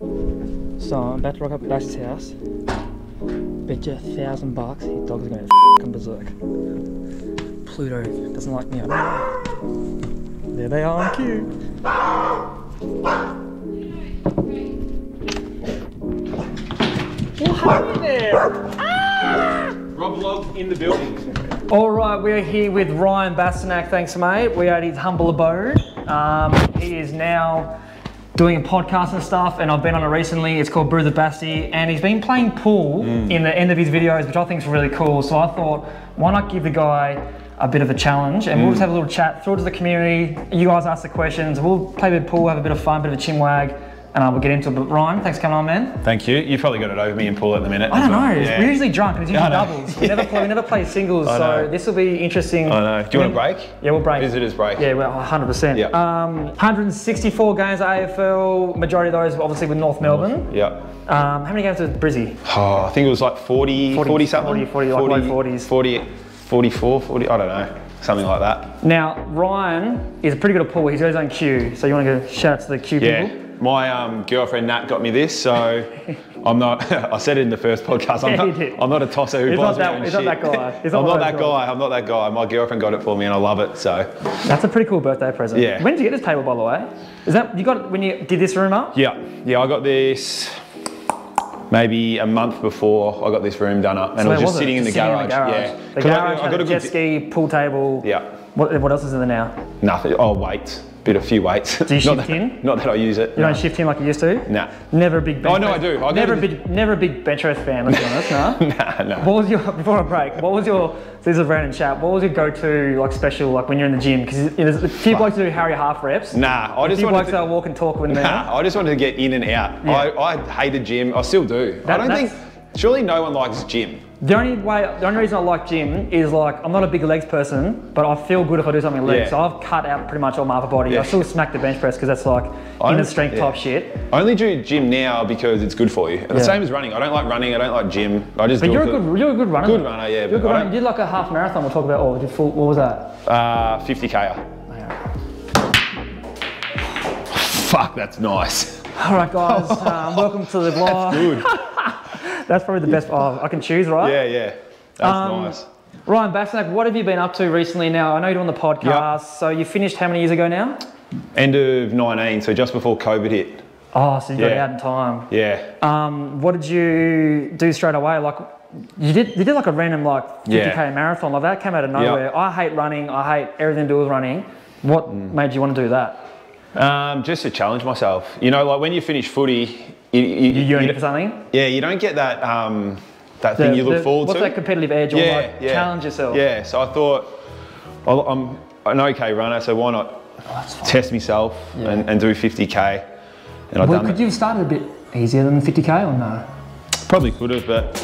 So I'm about to rock up at Bash's house. Bet you a thousand bucks his dog's gonna fucking berserk. Pluto doesn't like me. There they are on cue. Well, hi there. Rob Vlog in the building. All right, we're here with Ryan Bastinac. Thanks, mate. We're at his humble abode. Um, he is now doing a podcast and stuff, and I've been on it recently. It's called Brews with Basti, and he's been playing pool mm. in the end of his videos, which I think is really cool. So I thought, why not give the guy a bit of a challenge, and we'll just mm. have a little chat, throw it to the community. You guys ask the questions. We'll play a bit of pool, have a bit of fun, a bit of a chin wag, and uh, we'll get into it. But Ryan, thanks for coming on, man. Thank you. You've probably got it over me in pool at the minute. I don't know. Yeah. We're usually drunk, and it's usually doubles. We never play. We never play singles, so this will be interesting. I know. Do you want a break? Yeah, we'll break. Visitors break. Yeah, well, 100%. Yeah. Um, 164 games at AFL, majority of those obviously with North Melbourne. Yeah. Um, how many games with Brizzy? Oh, I think it was like 40, 40, 40, something. 40, 40, like low 40s. 40, 44, 40, I don't know. Something like that. Now, Ryan is a pretty good at pool. He's got his own queue, so you want to go shout out to the queue Yeah. people? My um, girlfriend Nat got me this, so I'm not. I said it in the first podcast. I'm Yeah, not. did. I'm not a tosser who He's buys not that- me own he's not that guy. He's not I'm not that those guy. I'm not that guy. My girlfriend got it for me, and I love it. So That's a pretty cool birthday present. Yeah. When did you get this table, by the way? Is that you got it when you did this room up? yeah, yeah. I got this maybe a month before I got this room done up, and So it was just sitting in the, Just garage. Yeah. The I- garage I, had got a jet good. ski, pool table. Yeah. What, what else is in there now? Nothing. Oh, weights. Bit a few weights. Do you not shift that, in? Not that I use it. You don't shift in like you used to? Nah. Never a big oh, bench Oh, no, I do. I never, a the- big, never a big bench press fan, let's be honest, no? Nah, nah. What was your, before I break, what was your, this is a random chat, what was your go-to like special, like when you're in the gym? Because there's a few blokes who do Harry half reps. Nah, I just few wanted blokes to, that walk and talk when they're Nah, I just wanted to get in and out. Yeah. I, I hated gym. I still do. That- I don't think. Surely no one likes gym. The only way, the only reason I like gym is like I'm not a big legs person, but I feel good if I do something with legs. Yeah. So I've cut out pretty much all my upper body. Yeah. I still smack the bench press because that's like I inner strength yeah. type shit. I only do gym now because it's good for you. The same as running. I don't like running. I don't like gym. I just But you're a good, you're a good runner. Good runner, yeah, You're a good runner. You did like a half marathon. We'll talk about. Oh, did full, what was that? uh, 50k. Fuck, that's nice. All right, guys. um, welcome to the vlog. That's Good. That's probably the best. Oh, I can choose, right? yeah, yeah. That's Um, nice. Ryan Bastinac, what have you been up to recently now? I know you're on the podcast. So you finished how many years ago now? End of 19, so just before COVID hit. Oh, so you got Yeah. out in time. Yeah. Um, what did you do straight away? Like, you did you did like a random like 50k Yeah. marathon. Like that came out of nowhere. I hate running. I hate everything to do with running. What Mm. made you want to do that? Um, just to challenge myself. You know, like when you finish footy, you, you, You yearning you- for something? yeah, you don't get that um, that thing you look The- forward what's to. What's that competitive edge or yeah, like yeah. challenge yourself? Yeah, so I thought well, I'm an okay runner, so why not test myself and, and do 50k? And I've Well, done could it. you have started a bit easier than 50k or no? Probably could have, but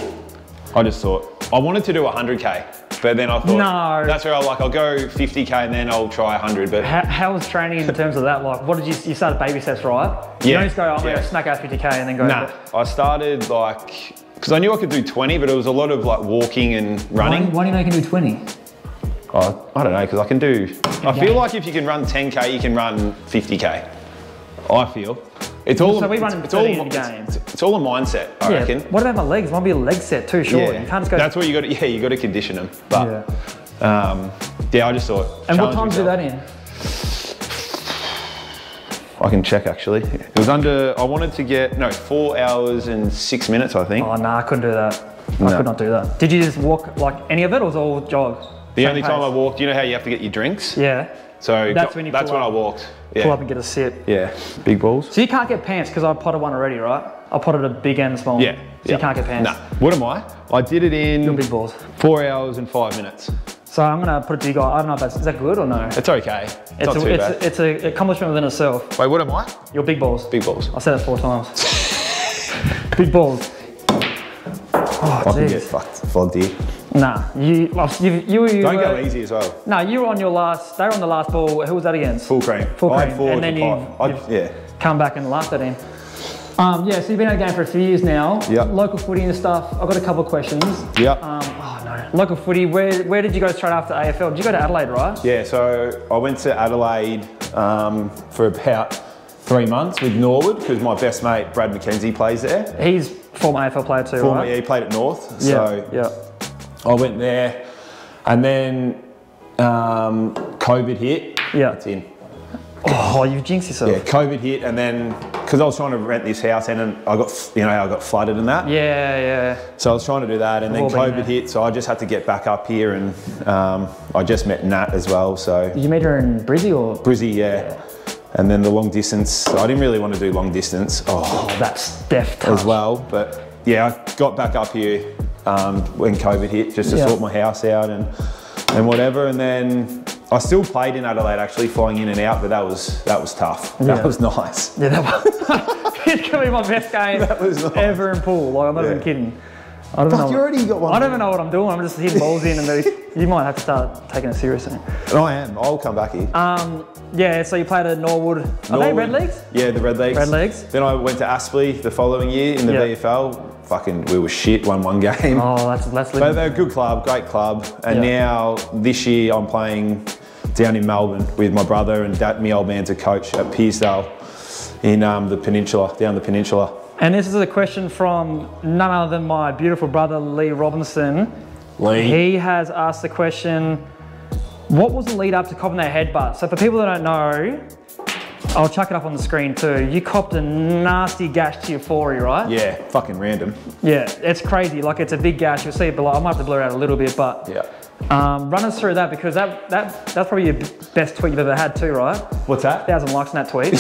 I just thought I wanted to do 100k, but then I thought No. that's where I'll like I'll go 50k and then I'll try 100. But How, how was training in terms of that? Like, what did you you started baby steps, right? You Yeah, don't just go, oh, I'm yeah. gonna smack out 50k and then go. nah, I started like because I knew I could do 20, but it was a lot of like walking and running. why do you know you can do 20? Oh, I don't know, because I can do. I feel like if you can run 10k, you can run 50k. I feel. It's all. So we run it's all. 30 in the game. It's, it's all a mindset, I yeah. reckon. What about my legs? Might be a leg set too, sure. You can't just go. That's what you got. to Yeah, you got to condition them. But yeah. um, yeah, I just thought. And what challenge time did do that in? I can check actually. It was under. I wanted to get no four hours and six minutes. I think. Oh no, I couldn't do that. I No. could not do that. Did you just walk like any of it, or was it all jog? The Same only time I walked. You know how you have to get your drinks. Yeah. So That's when you That's pull when I walked. Yeah. Pull up and get a sip. Yeah. Big balls. So you can't get pants because I potted one already, right? I potted a big and a small. Yeah. So yeah. you can't get pants. Nah. What am I? I did it in You're big balls. four hours and five minutes. So I'm gonna put it to you guys. I don't know if that's is that good or no. It's okay. It's, not a, too it's, bad. it's a accomplishment within itself. Wait, what am I? You're big balls. Big balls. I said it four times. big balls. Oh, I can get fucked flogged here. Nah, you, well, you, you, you Don't were, go easy as well. No, you were on your last. They were on the last ball. Who was that against? Full cream. Full cream. And then you- I- yeah. Come back and laughed at him. Um, yeah, so you've been at the game for a few years now. Yep. Local footy and stuff. I've got a couple of questions. Yeah. Um, oh no. Local footy. Where where did you go straight after AFL? Did you go to Adelaide, right? Yeah, so I went to Adelaide um, for about three months with Norwood because my best mate Brad McKenzie plays there. He's former AFL player too, Former, right? yeah, he played at North. Yeah, So yeah. I went there, and then um, COVID hit. Yeah. That's in. Oh, you've jinxed yourself. Yeah, COVID hit, and then because I was trying to rent this house, and then I got, you know, I got flooded and that. Yeah, yeah. So I was trying to do that, and then all been COVID hit, so I just had to get back up here, and um, I just met Nat as well. So Did you meet her in Brizzy or? Brizzy, yeah. And then the long distance. I didn't really want to do long distance. Oh, Oh, that's death touch. as well. But yeah, I got back up here um, when COVID hit just to Yeah. sort my house out and and whatever. And then I still played in Adelaide, actually flying in and out, but that was that was tough. Yeah. That was nice. Yeah, that was. it's gonna be my best game was nice. ever in pool. Like I'm not even kidding. I don't Fuck, know. you already got one. I don't even know what I'm doing. I'm just hitting balls in, and they, you might have to start taking it seriously. And I am. I'll come back here. Um, yeah. So you played at Norwood. Are they Red Legs? Yeah, the Red Legs. Red Legs. Then I went to Aspley the following year in the Yeah. VFL. Fucking, we were shit. Won one game. Oh, that's that's But they're a good club, great club. And Yeah. now this year I'm playing down in Melbourne with my brother and dad, my old man's a coach at Pearcedale in um, the peninsula, down the peninsula. And this is a question from none other than my beautiful brother Lee Robinson. Lee. He has asked the question, what was the lead up to copping that headbutt? So for people that don't know, I'll chuck it up on the screen too. You copped a nasty gash to your forehead, right? Yeah, fucking random. Yeah, it's crazy. Like it's a big gash. You'll see it below. I might have to blur it out a little bit, but Yeah. um, run us through that because that, that that's probably your best tweet you've ever had too, right? What's that? Thousand likes on that tweet.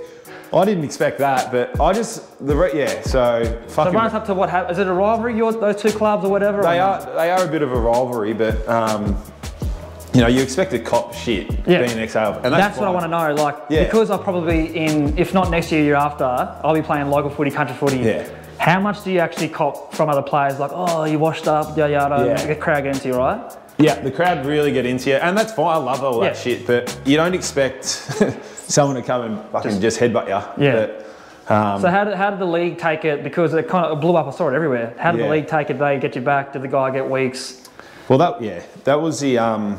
so I didn't expect that, but I just the yeah. So fucking. run us up to what happened. Is it a rivalry? Yours, those two clubs or whatever? they or are they are a bit of a rivalry, but um, you know you expect to cop shit Yeah. being an XL, and that's, That's what I want to know. Like, Yeah. because I'll probably in, if not next year, year after, I'll be playing local footy, country footy. Yeah. How much do you actually cop from other players? Like, oh, you washed up, yada yada. Yeah. The crowd get into you, right? Yeah, the crowd really get into you, and that's fine. I love all that Yeah. shit, but you don't expect someone to come and fucking just, headbutt you. Yeah. But, um, So how did, how did the league take it? Because it kind of blew up. I saw it everywhere. How did Yeah. the league take it? They get you back? Did the guy get weeks? well, that yeah, that was the. Um,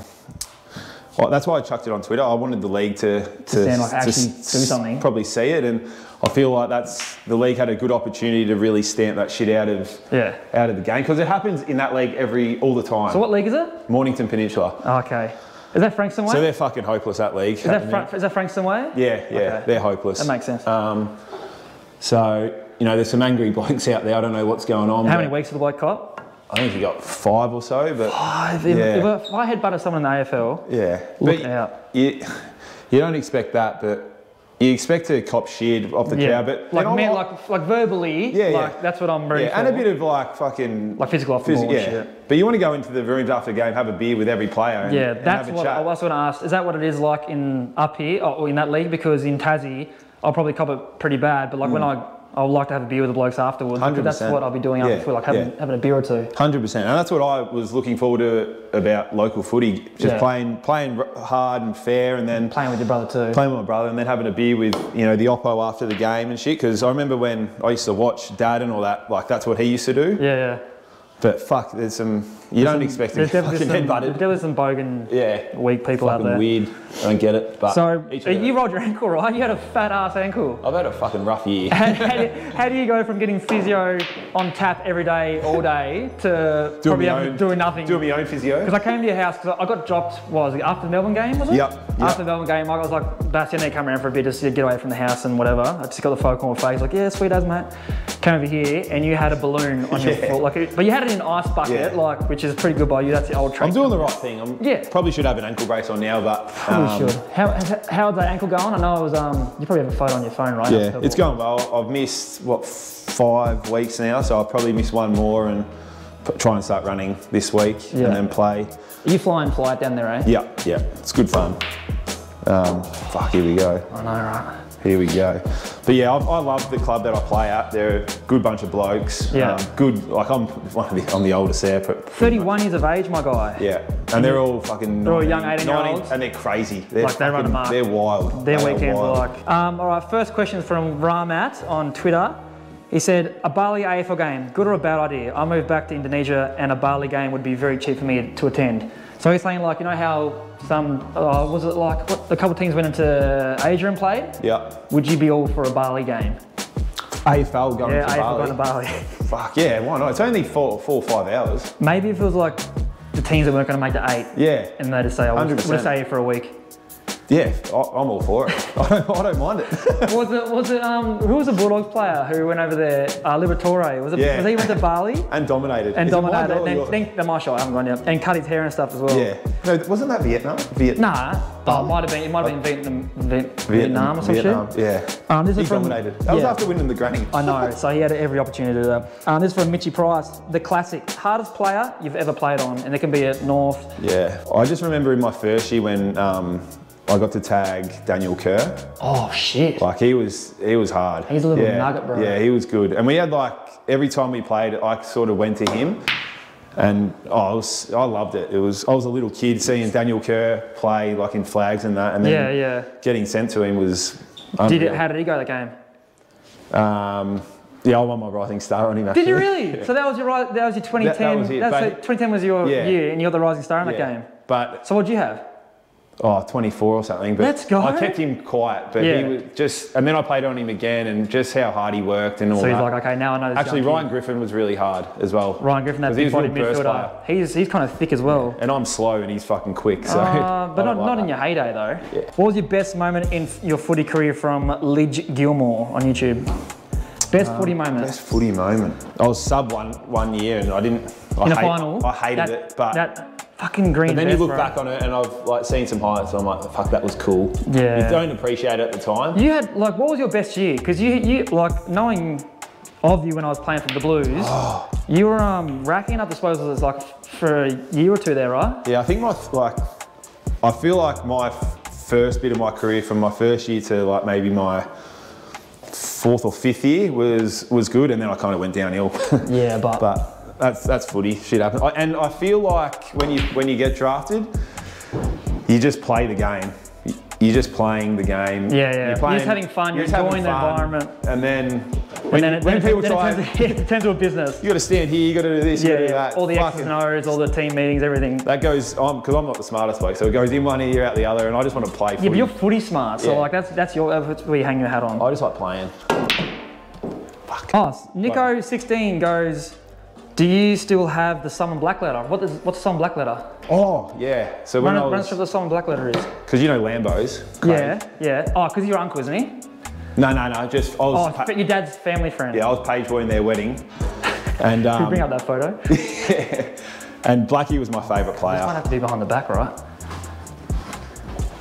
well, that's why I chucked it on Twitter. I wanted the league to to, stand, like, actually s- do something. probably see it, and I feel like that's the league had a good opportunity to really stamp that shit out of Yeah. out of the game because it happens in that league every all the time. So what league is it? Mornington Peninsula. Okay. Is that Frankston Way? So they're fucking hopeless that league. is, that Fra- is that Frankston Way? Yeah, yeah, Okay. they're hopeless. That makes sense. Um, so, you know, there's some angry blokes out there. I don't know what's going on. How many weeks did the bloke cop? I think he got five or so, but Oh, if, Yeah. if I headbutted someone in the AFL, yeah. Look but out. You, you don't expect that, but you expect to cop shit off the yeah, crowd. But like, man, like- like like verbally, Yeah, yeah. that's what I'm ready yeah, for. and a bit of like fucking Like physical off the ball yeah. shit. But you want to go into the rooms after the game, have a beer with every player, and, Yeah, that's have a what chat. I was going to ask. Is that what it is like in up here or in that league? Because in Tassie, I'll probably cop it pretty bad. But like when hmm. I, I would like to have a beer with the blokes afterwards. That's 100%. what I'll be doing after. Yeah, footy, like having, yeah. having a beer or two. Hundred percent, and that's what I was looking forward to about local footy. Just Yeah. playing, playing hard and fair, and then Playing with your brother too. playing with my brother, and then having a beer with you know the oppo after the game and shit. Because I remember when I used to watch Dad and all that, like that's what he used to do. Yeah, yeah. But fuck, there's some you don't expect to There's fucking some, headbutted. there's some bogan, Yeah, weak people out there. weird. I don't get it. But So uh, you rolled your ankle, right? You had a fat ass ankle. I've had a fucking rough year. How, how, do, how do you go from getting physio on tap every day, all day, to probably own- doing nothing? Doing my own physio. Because I came to your house because I got dropped, what was it, after the Melbourne game, was it? Yep, yep. After the Melbourne game, I was like, Basti, I need to come around for a bit just to get away from the house and whatever. I just got the phone call on face, like, yeah, sweet as mate. Came over here and you had a balloon on your foot, like, but you had it in an ice bucket, Yeah. like, which is pretty good by you. That's the old trick. I'm doing the right thing. I'm Yeah. probably should have an ankle brace on now, but Probably um, should. How, how, how's that ankle going? I know it was, um, you probably have a photo on your phone, right? Yeah, it's going well. I've missed what five weeks now, so I'll probably miss one more and try and start running this week Yeah. and then play. Are you flying flight down there, eh? Yeah, yeah, it's good fun. Um, fuck, here we go. I know, right? Here we go. But yeah, I, I love the club that I play at. They're a good bunch of blokes. Yeah. Um, good. Like I'm one of the, I'm the oldest there, but 31 years of age, my guy. yeah, and they're all fucking. They're all 19, young 18-year-olds? and they're crazy. They're Like, they run fucking- amok. They're wild. Their They are weekends are wild. like. Um, all right, first question from Ramat on Twitter. He said, a Bali AFL game, good or a bad idea? I moved back to Indonesia and a Bali game would be very cheap for me to attend. So he's saying like, you know how some, uh, was it like, what, a couple of teams went into Asia and played? Yeah. Would you be all for a Bali game? AFL going Yeah, to AFL Bali. going to Bali. Fuck yeah, why not? It's only four, four or five hours. Maybe if it was like the teams that weren't going to make the eight, Yeah. and they just say, oh, we'll, we'll 100%. stay here for a week. Yeah, I, I'm all for it. I don't, I don't mind it. Was it, was it, um, who was the Bulldogs player who went over there? Uh, Liberatore. Was it, Yeah. was he went to Bali? and dominated. And Is dominated, and yours? then, then my shot, I haven't gone yet, and cut his hair and stuff as well. Yeah. No, wasn't that Vietnam? Vietnam. Nah, oh, it might have been, it might have been Vietnam, Viet- Vietnam or some Vietnam, shit. Yeah. Um, this he is from, dominated. That was after winning the granny. I know, so he had every opportunity to do that. Um, this is from Mitchy Price, the classic, hardest player you've ever played on, and it can be at North. Yeah. I just remember in my first year when um, I got to tag Daniel Kerr. Oh shit! Like he was, he was hard. He's a little yeah. nugget, bro. Yeah, he was good. And we had like every time we played, I sort of went to him, and oh, I was, I loved it. It was, I was a little kid seeing Daniel Kerr play like in flags and that, and then Yeah, yeah. getting sent to him was. Did it? How did he go that game? Um, yeah, I won my Rising Star on him. Actually. Did you really? So that was your that was your 2010. That- that was it, that's it, 2010 was your Yeah. year, and you got the Rising Star in that game. But So what'd you have? Oh, 24 or something. But Let's go. I kept him quiet, but Yeah. he was just, and then I played on him again, and just how hard he worked and all So he's that. like, okay, now I know. This Actually, kid. Ryan Griffin was really hard as well. Ryan Griffin, that big body midfielder. He's he's kind of thick as well. And I'm slow and he's fucking quick. So, Uh, but not, like not in your heyday though. Yeah. What was your best moment in your footy career from Lidge Gilmore on YouTube? Best footy moment. Best footy moment. I was sub one one year and I didn't. I in a hate- final. I hated that, it, but. that fucking green. but then you look bro. back on it and I've like seen some highlights and I'm like, fuck, that was cool. Yeah. You don't appreciate it at the time. You had like, what was your best year? Because you you like knowing of you when I was playing for the Blues, Oh. you were um, racking up disposals like for a year or two there, right? Yeah, I think my like, I feel like my first bit of my career, from my first year to like maybe my fourth or fifth year, was was good, and then I kind of went downhill. Yeah, but, but that's that's footy. Shit happens, I, and I feel like when you when you get drafted, you just play the game. You're just playing the game. Yeah, yeah. You're, You're just having fun, you're just having enjoying the environment. and then and when, then it, when then, people then try, it, turns, it turns to a business. you got to stand here. You got to do this. you Yeah, got to do that. all the X's and O's, all the team meetings, everything. that goes on because I'm not the smartest bloke, so it goes in one ear, out the other, and I just want to play. Yeah, footy. but you're footy smart, so Yeah. like that's that's your that's where you hang your hat on. I just like playing. Fuck. Oh, Nico sixteen goes. Do you still have the Simon Black Letter? What is what's the Simon Black Letter? Oh yeah. So when Run, I run was, through what the Simon Black Letter is. because you know Lambos. Craig. Yeah, yeah. Oh, because your uncle, isn't he? No, no, no. Just I Oh, was. pa- your dad's family friend. yeah, I was page boy in their wedding, and Can you um, bring up that photo? and Blackie was my favourite player. Might have to be behind the back, right?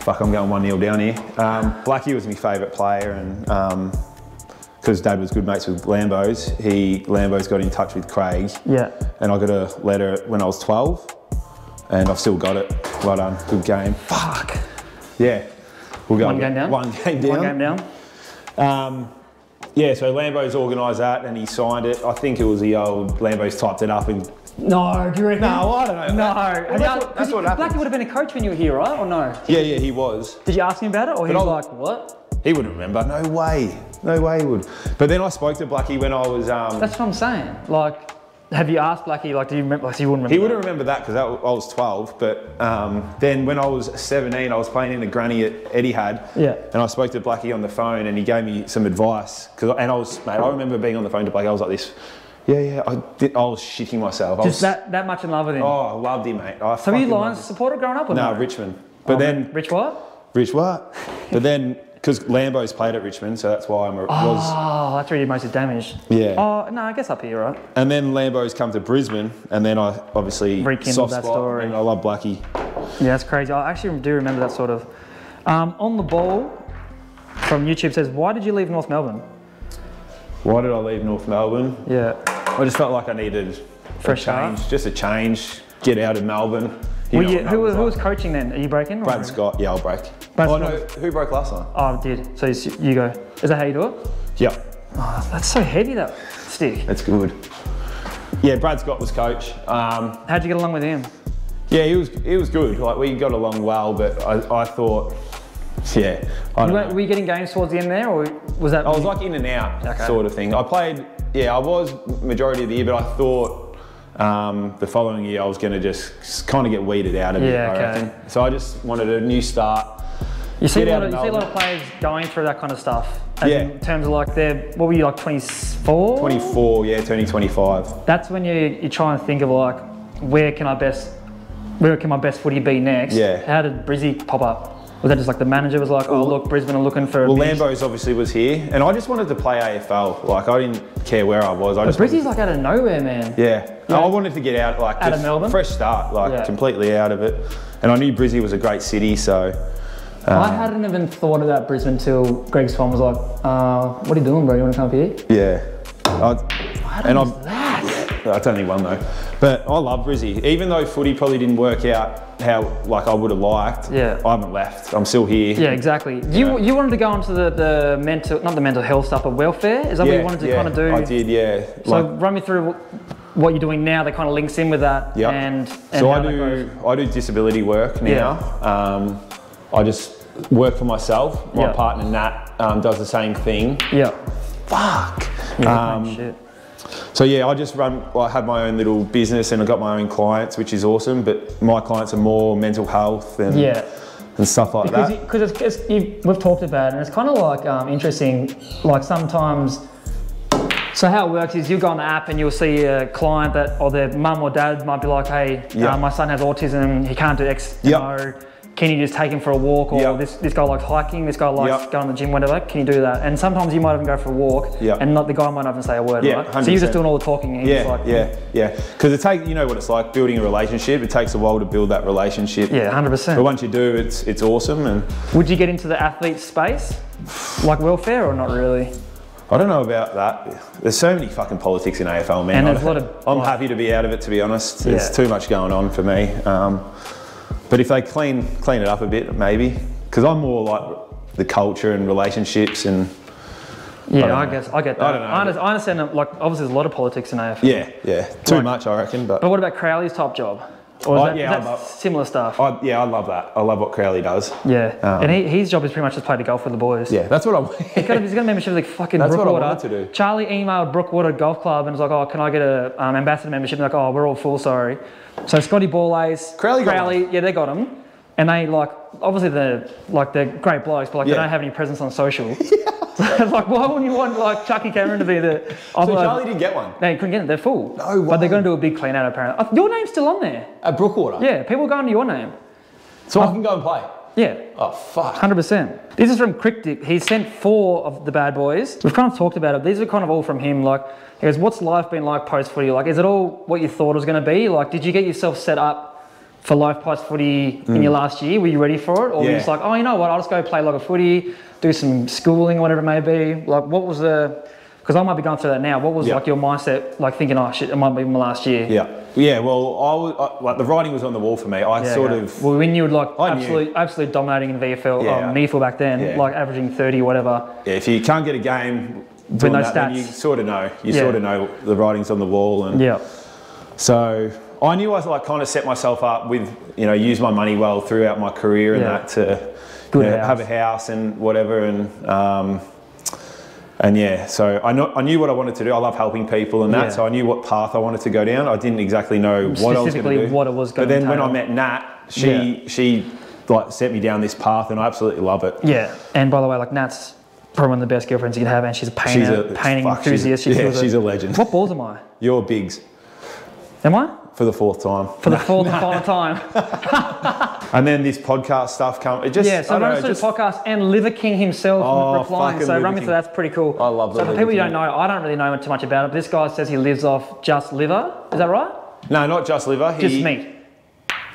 Fuck, I'm going one 0 down here. Um, Blackie was my favourite player, and because Dad was good mates with Lambos, he Lambos got in touch with Craig, Yeah. and I got a letter when I was 12, and I've still got it. Well done, good game. Fuck. Yeah, we'll go One game down. One game down. One game down. Um, yeah, so Lambo's organised that and he signed it. I think it was the old Lambo's typed it up and. No, do you reckon? No, I don't know. No. Well, Have you that's what, that's what happened. Blackie would have been a coach when you were here, right? Or no? Yeah, yeah, he was. Did you ask him about it, or he But was I'll- like, "What?" He wouldn't remember. No way. No way he would. But then I spoke to Blackie when I was. Um, That's what I'm saying. Like, have you asked Blackie? Like, do you remember? Like, he wouldn't remember. he wouldn't that. remember that because I was 12. But um, then when I was 17, I was playing in the granny at Etihad. Yeah. And I spoke to Blackie on the phone and he gave me some advice. Cause, and I was, mate, I remember being on the phone to Blackie. I was like this. Yeah, yeah. I, did, I was shitting myself. Just was, that that much in love with him. Oh, I loved him, mate. I so were you Lions supporter growing up, or No, no? Richmond. But Oh, then, Rich what? Rich what? but then, because Lambo's played at Richmond, so that's why I'm a, was. Oh, that's where you most damage. Yeah. Oh no, I guess up here, right? And then Lambo's come to Brisbane, and then I obviously Rekindled soft that story. I love Blackie. Yeah, that's crazy. I actually do remember that sort of. Um, on the ball, from YouTube says, "Why did you leave North Melbourne?" Why did I leave North Melbourne? Yeah. I just felt like I needed Fresh change, just a change. Get out of Melbourne. You Were know you, who, was- Melbourne's who was coaching then? Are you breaking? or- Brad Scott. Yeah, I'll break. Brad oh Scott. no, who broke last time? Oh, I did. So you go. Is that how you do it? Yeah, Oh, that's so heavy that stick. that's good. Yeah, Brad Scott was coach. Um, How'd you get along with him? yeah, he was he was good. Like we got along well, but I, I thought, yeah, I You don't were, know. were you getting games towards the end there, or was that? I was like in and out Okay. sort of thing. I played, yeah, I was majority of the year, but I thought Um, the following year, I was going to just kind of get weeded out of it. Yeah, okay. So I just wanted a new start. You see, a lot of, you see a lot of players going through that kind of stuff. Yeah. In terms of like they're, what were you like, 24? 24, yeah, turning 25. That's when you you try and think of like, where can I best, where can my best footy be next? Yeah. How did Brizzy pop up? Was that just like the manager was like, oh look, Brisbane are looking for a Well, Lambo's obviously was here, and I just wanted to play AFL. Like I didn't care where I was. I But just Brizzy's like out of nowhere, man. Yeah. Yeah. I wanted to get out, like, Out of just Melbourne? fresh start, like, Yeah. completely out of it. And I knew Brizzy was a great city, so I hadn't even thought about Brisbane till Greg Swan was like, uh, what are you doing, bro? You want to come up here? yeah. I, and I'm, That. that's only one though. But I love Brizzy. Even though footy probably didn't work out how like I would have liked, Yeah. I haven't left. I'm still here. Yeah, exactly. You you wanted to go into the, the mental, not the mental health stuff, but welfare. Is that what you wanted to yeah, kind of do? I did, yeah. So Like, run me through what you're doing now that kind of links in with that. Yeah. And, and so I do. I do disability work now. Yeah. Um, I just work for myself. My Yeah. partner Nat um, does the same thing. Yeah. Fuck. Yeah, Um, shit. So yeah, I just run. I have my own little business and I got my own clients, which is awesome. But my clients are more mental health and Yeah. and stuff like Because that. because it's, it's, you we've talked about it, and it's kind of like um, interesting. Like sometimes. So how it works is you go on the app and you'll see a client that or their mum or dad might be like, hey, Yeah. uh, my son has autism, he can't do X, Yep. Can you just take him for a walk? Or Yep. this, this guy likes hiking, this guy likes Yep. going to the gym, whatever. Can you do that? And sometimes you might even go for a walk, Yep. and not the guy might not even say a word, Yeah, right? So you're just doing all the talking, and he's Yeah, like, yeah, yeah. Because it takes, you know what it's like building a relationship. It takes a while to build that relationship. yeah, 100%. But once you do, it's it's awesome. And Would you get into the athlete space, like welfare, or not really? I don't know about that. There's so many fucking politics in AFL, man. And there's a lot of, I'm like- happy to be out of it, to be honest. There's Yeah. too much going on for me. Um, but if they clean clean it up a bit, maybe. Because I'm more like the culture and relationships and Yeah, don't I, guess I get that. I don't know, I understand, I understand that, like obviously there's a lot of politics in AFL. yeah, yeah. Too Like- much, I reckon. But But what about Crowley's top job? Or is Oh, that, yeah, that love- similar stuff? I, yeah, I love that. I love what Crowley does. yeah. Um, and he, his job is pretty much just play the golf with the boys. Yeah, that's what I. He's got, a, he's got a membership like fucking That's what I wanted to do. Charlie emailed Brookwater Golf Club and was like, "Oh, can I get a um, ambassador membership?" And like, "Oh, we're all full, sorry." So Scotty Ballays, Crowley got Crowley, yeah, they got him, and they like obviously they're like they're great blokes, but like they don't have any presence on social. so it's like, why wouldn't you want like Chucky Cameron to be the? So like, Charlie didn't get one They couldn't get it. They're full. No But they're going to do a big clean out apparently. Your name's still on there. at Brookwater. Yeah, people go under your name. So I can go and play. Yeah. Oh fuck. Hundred percent. This is from Cryptic. He sent four of the bad boys. We've kind of talked about it. These are kind of all from him. Like, he goes, "What's life been like post footy? Like, is it all what you thought it was going to be? Like, did you get yourself set up for life post footy in your last year? Were you ready for it, or were you just like, oh, you know what? I'll just go play like a footy, do some schooling, whatever it may be. Like, what was the? Because I might be going through that now. What was Yeah. like your mindset? Like thinking, oh shit, it might be my last year. Yeah. Yeah. Well, I was I, like the writing was on the wall for me. I Yeah, sort yeah. of. Well, when you were like I knew. absolutely, absolutely dominating in VFL, Yeah. um, NEAFL back then, Yeah. like averaging 30 whatever. Yeah, if you can't get a game doing that, then stats. you sort of know. You Yeah. sort of know the writing's on the wall, and Yeah. so I knew I was like kind of set myself up with you know use my money well throughout my career and Yeah. that to you know, have a house and whatever and. Um, and yeah, so I, know, I knew what I wanted to do. I love helping people and that, Yeah. so I knew what path I wanted to go down. I didn't exactly know what I was going to do. what it was But gonna then when I met Nat, she she like set me down this path, and I absolutely love it. Yeah. And by the way, like Nat's probably one of the best girlfriends you can have, and she's a painter, She's a painting fuck, she's a- enthusiast. She yeah, she's a legend. What balls am I? You're Biggs Am I? For the fourth time. For the fourth and final time. And then this podcast stuff come. It just Yeah, so I don't run know, through just- the podcast and Liver King himself Oh, replying. So Liver run me through that's pretty cool. I love the So for Liver people you don't know, I don't really know too much about it. But this guy says he lives off just liver. Is that right? No, not just liver. He Just meat.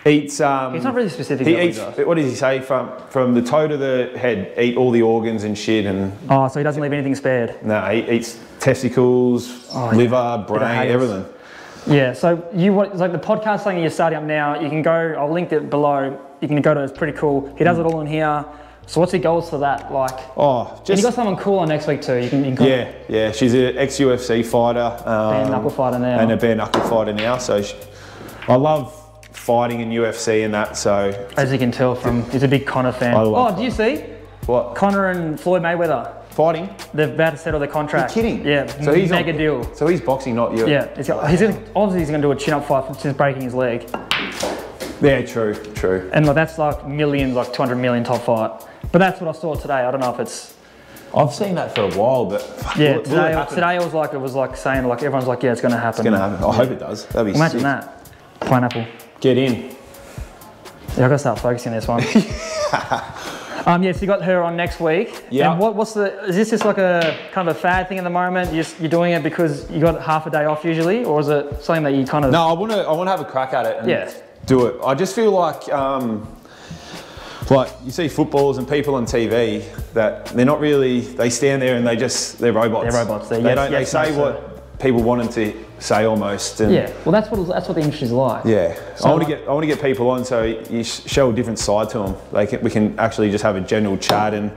eats. Um, He's not really specific. He eats. does. What does he say? From from the toe to the head, eat all the organs and shit, and Oh, so he doesn't leave anything spared. no, he eats testicles, Oh, yeah. liver, brain, haters. everything. Yeah, so you want like the podcast thing you're starting up now. You can go. I'll link it below. You can go to. It's pretty cool. He does it all in here. So what's your goals for that? Like, Oh, just you got someone cool on next week too. You can, you can yeah, yeah. She's an ex UFC fighter, um, Bare knuckle fighter now. and a bare knuckle fighter now. So she, I love fighting in UFC and that. So as you can tell from, he's a big Conor fan. Oh, do you see what? Conor and Floyd Mayweather? Fighting? They're about to settle their contract. You're kidding? Yeah. So he's mega not, deal. So he's boxing, not you. Yeah. He's, gonna, obviously he's gonna do a chin up fight since breaking his leg, Yeah, true, true. and like that's like millions, like 200 million top fight. But that's what I saw today. I don't know if it's I've seen that for a while, but yeah. will it- will it Today, today it was like it was like saying like everyone's like yeah, it's gonna happen. It's gonna happen. I hope it does. That'd be Imagine sick. that. Pineapple. Get in. Yeah, I gotta start focusing on this one. um, yes, you got her on next week. Yeah. And what, what's the? Is this just like a kind of a fad thing at the moment? You just, you're doing it because you got half a day off usually, or is it something that you kind of? No, I want to. I want to have a crack at it and Yeah. do it. I just feel like, um, like you see footballers and people on TV that they're not really. They stand there and they just they're robots. They're robots. They're they yes, don't. yes, they say no, what people want them to say almost. Yeah. Well, that's what that's what the industry's like. Yeah, So I want to get I want to get people on so you show a different side to them. They can, we can actually just have a general chat and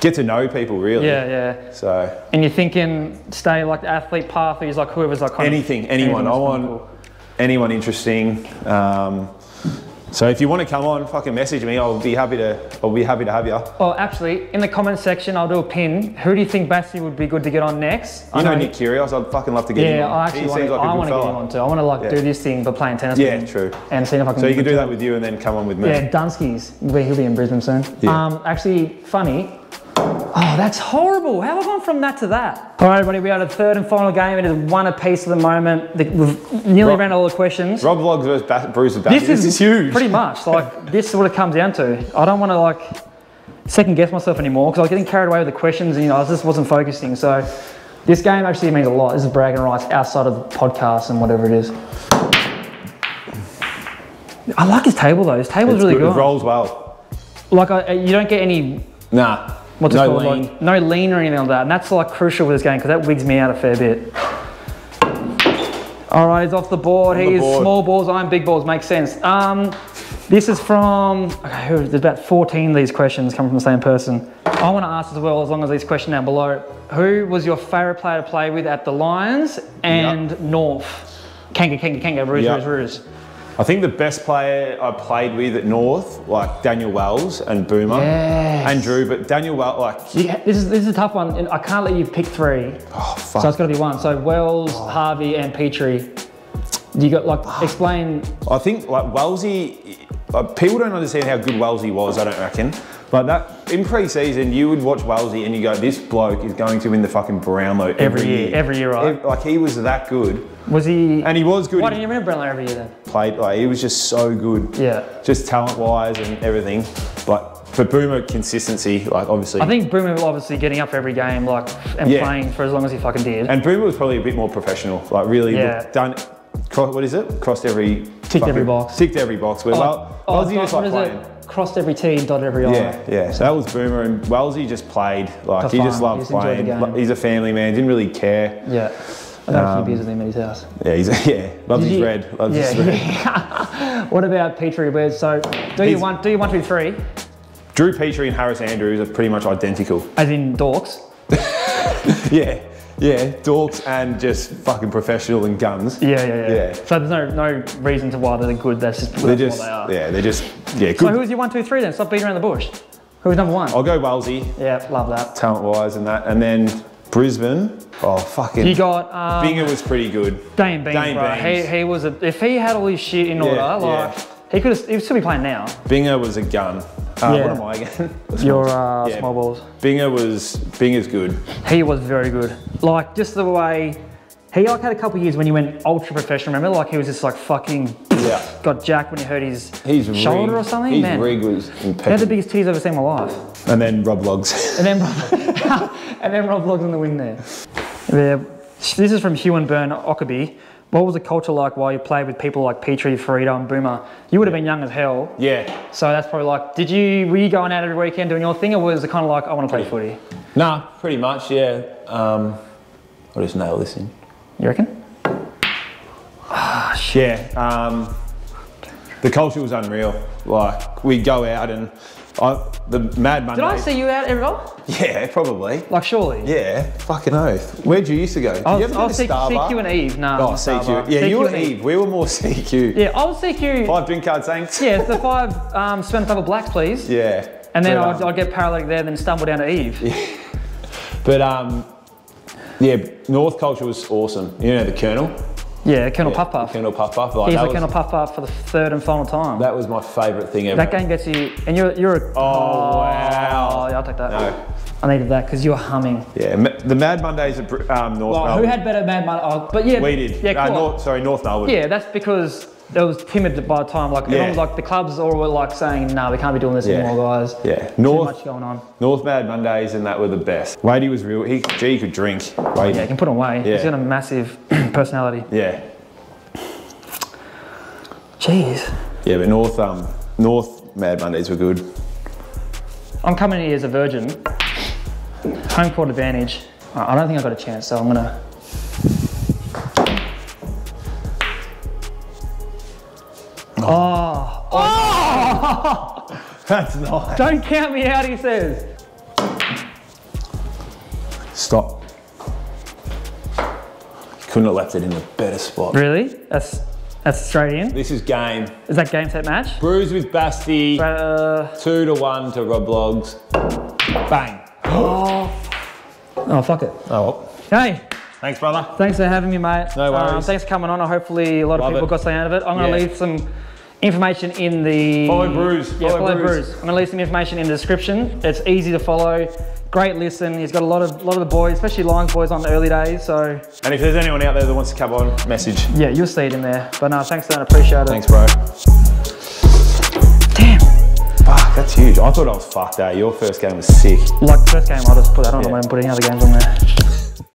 get to know people really. Yeah, yeah. So And you're thinking stay like the athlete path, or is like whoever's like anything, anyone. I want cool. anyone interesting. Um, so if you want to come on, fucking message me. I'll be happy to. I'll be happy to have you. Oh, actually, in the comment section, I'll do a pin. Who do you think Basti would be good to get on next? You I know he- Nick Kyrgios. I'd fucking love to get him Yeah. I actually want to. like I want to get him on too. I want to like Yeah. do this thing, but playing tennis. Yeah, with him true. And see if I can. So you can do that with you and then come on with me. Yeah, Dunsky's. He'll be in Brisbane soon. Yeah. Um, actually, funny. Oh, that's horrible. How have I gone from that to that? All right, everybody, we are at the third and final game. It is one apiece at the moment. We've nearly Rob- ran all the questions. Rob Vlogs versus ba- Bruce Basti. this, is, huge. Pretty much. Like, this is what it comes down to. I don't want to, like, second guess myself anymore because I was getting carried away with the questions and, you know, I just wasn't focusing. So, this game actually means a lot. This is bragging rights outside of the podcast and whatever it is. I like his table though. His table's It's really good. good. It rolls well. Like I, you don't get any Nah. What's no it called? lean. Like, no lean or anything like that, and that's like crucial with this game because that wigs me out a fair bit. All right, he's off the board. On he the is board. small balls. I'm big balls. Makes sense. Um, this is from. Okay, there's about 14 of these questions come from the same person. I want to ask as well, as long as these questions down below. Who was your favourite player to play with at the Lions and North? Kanga, Kanga, Kanga, Roos, Yep. Roos, Roos. I think the best player I played with at North, like Daniel Wells and Boomer Yes. and Drew, but Daniel Wells, like, Yeah, this is this is a tough one. and I can't let you pick three. oh So fuck. it's got to be one. So Wells, oh. Harvey, and Petrie. You got like explain. I think like Wellesley, like, people don't understand how good Wellesley was. I don't reckon. Like that in pre-season, you would watch Wellesley and you go, "This bloke is going to win the fucking Brownlow every, Every year, every year, right? Like he was that good, Was he? and he was good. Why didn't you remember Brownlow every year then? played like he was just so good. Yeah. Just talent-wise and everything. But for Boomer consistency, like obviously. I think Boomer obviously getting up for every game, like and Yeah. playing for as long as he fucking did. And Boomer was probably a bit more professional. Like really Yeah. looked- done. Cross, what is it? Crossed every. Ticked every box. Ticked every box. Where well, oh, Wellesley just like playing. it? Crossed every T, dotted every I. Yeah, yeah. So that was Boomer, and Wellesley just played like he just loved He just playing. He's a family man. Didn't really care. Yeah. I a Um, few beers with him at his house. Yeah, he's yeah. Loves Did his you- red. Loves yeah. his red. what about Petrie Bird? So do you He's- one, do you one, two, three, Drew Petrie and Harris Andrews are pretty much identical. as in dorks? Yeah, yeah. Dorks and just fucking professional and guns. Yeah, yeah, yeah. Yeah. So there's no no reason to why they're good. That's just They're just what they are. yeah. They're just yeah. So Good. who was your one, two, three then? Stop beating around the bush. Who's number one? I'll go Wellesley, Yeah, love that. talent wise, and that, and then Brisbane. Oh fucking. You got um, Binger was pretty good. Dane Beams, Dane bro. Beams. He, he was a, if he had all his shit in order, Yeah, like yeah. he could he would still be playing now. Binger was a gun. Uh, Yeah. What am I again? Your uh, Yeah. small balls. Binger was Binger's good. He was very good. Like just the way he like had a couple years when he went ultra professional. Remember, like he was just like fucking Yeah. got jacked when he hurt his His shoulder rig, or something. His Man, rig was he had the biggest tears I've ever seen in my life. And then Rob Vlogs. And then Rob, and then Rob Vlogs on the wing there. Yeah, this is from Hugh and Burn Ockerby. What was the culture like while you played with people like Petrie, Firrito, and Boomer? You would have been young as hell, yeah. so that's probably like. Did you were you going out every weekend doing your thing, or was it kind of like I want to play footy? Nah, pretty much, yeah. Um, I'll just nail this in. You reckon? Yeah. Um, the culture was unreal. Like, we'd go out and I, the Mad Monday. Did I see you out every oh, Yeah, probably. Like surely. Yeah, fucking oath. Where'd you used to go? Did I you was, ever I go to C- CQ and Eve. No. Oh, not CQ. Starbucks. Yeah, you were and Eve. We were more CQ. Yeah, I was CQ. Five drink cards, thanks. Yeah, it's the five um, spent double blacks, please. Yeah. And then I'd, um, I'd get paralytic there, then stumble down to Eve. Yeah. But um, yeah, North culture was awesome. You know the Colonel. Yeah, Colonel Yeah, Puff. Colonel Puff Puff. Like, He's the was, Colonel Puff Puff for the third and final time. that was my favourite thing ever. That game gets you, and you're you're a. Oh, wow. Oh, yeah, I'll take that. No. I needed that because you were humming. Yeah, the Mad Mondays at um, North Well, who had better Mad Monday? Oh, but yeah, we did. Yeah, uh, cool. North, sorry, North Melbourne. yeah, that's because it was timid by the time. Like everyone Yeah. like the clubs all were like saying, "No, we can't be doing this Yeah. anymore, guys." Yeah. Too North, much going on. North Mad Mondays and that were the best. Wadey was real. He, gee, he could drink. Wadey. Yeah, you can put him away. he's got a massive personality. Yeah. Jeez, Yeah, but North, um, North Mad Mondays were good. I'm coming here as a virgin. Home court advantage. I I don't think I've got a chance, so I'm gonna. Oh, oh! That's nice. Don't count me out, he says. Stop. Couldn't have left it in a better spot. Really? That's that's straight in. This is game. Is that game set match? Brews with Basti. Uh, Two to one to Rob Vlogs. Bang. oh oh, fuck it. Oh. Hey, Thanks, brother. thanks for having me, mate. No worries. Um, thanks for coming on. Hopefully, a lot of Love people it. got something out of it. I'm going to Yeah. leave some information in the. Follow Bruce. Yeah, Follow follow. Bruce. I'm going to leave some information in the description. It's easy to follow. Great listen. He's got a lot of lot of the boys, especially Lions boys, on the early days. So And if there's anyone out there that wants to come on, message. yeah, you'll see it in there. But no, thanks, Dan. Appreciate it. Thanks, bro. Damn. Fuck, that's huge. I thought I was fucked out. Your first game was sick. Like first game, I'll just put that on. Yeah. I won't put any other games on there.